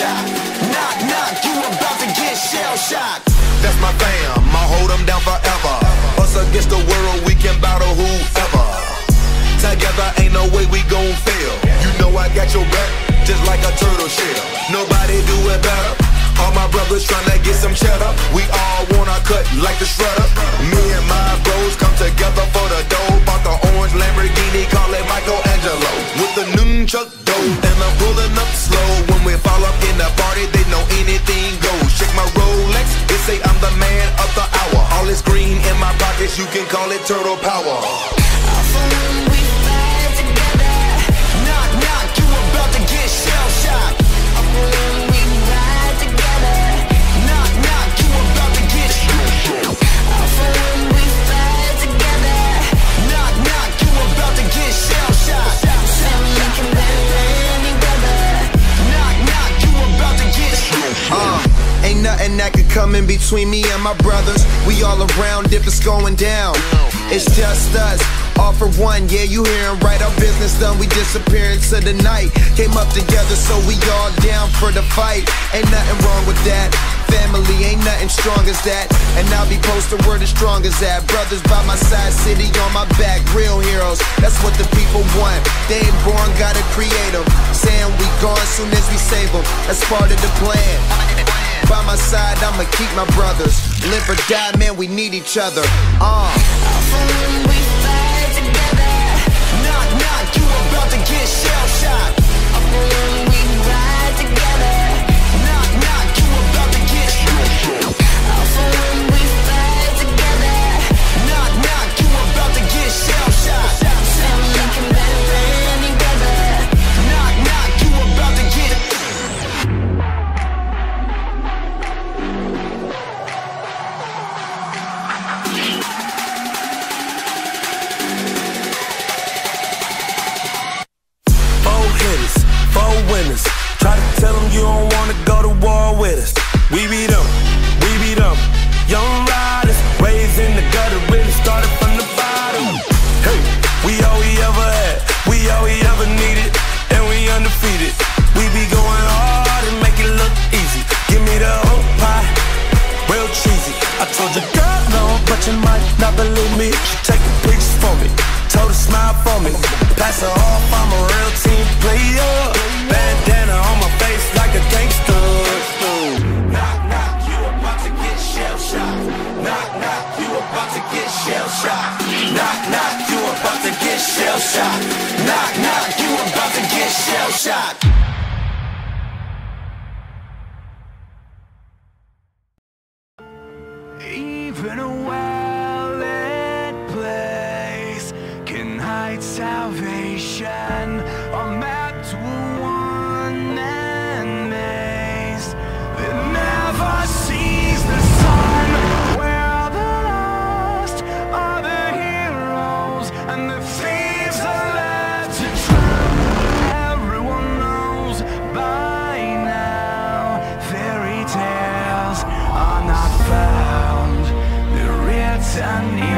shock. Knock, knock, you about to get shell shocked. That's my fam, I'll down forever. Us against the world, we can battle whoever. Together, ain't no way we gon' fail. You know I got your back, just like a turtle shell. Nobody do it better. All my brothers tryna get some cheddar. We all wanna cut like the shredder. Me and my bros come together for the dough. Bought the orange Lamborghini, call it Michelangelo. With the. It turtle power. That could come in between me and my brothers. We all around if it's going down. It's just us. All for one, yeah, you hearin' right. Our business done, we disappear into the night. Came up together, so we all down for the fight. Ain't nothing wrong with that. Family ain't nothing strong as that. And I'll be posted word as strong as that. Brothers by my side, city on my back, real heroes. That's what the people want. They ain't born, gotta create them. Saying we gone soon as we save them. That's part of the plan. By my side, I'ma keep my brothers. Live or die, man, we need each other. Uh. we fight together. Knock, knock, you about to get shell shocked. We beat them, we beat them. Young riders, raised in the gutter, really started from the bottom. Hey, we all we ever had, we all we ever needed, and we undefeated. We be going hard and make it look easy. Give me the whole pie, real cheesy. I told you, girl, no, but you might not believe me. She taking pictures for me, told her smile for me. Pass her off, I'm a real team Knock, knock, you about to get shell shocked. Knock, knock, you about to get shell shocked. Even a well-lit place can hide salvation, a map to I need.